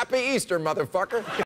Happy Easter, motherfucker.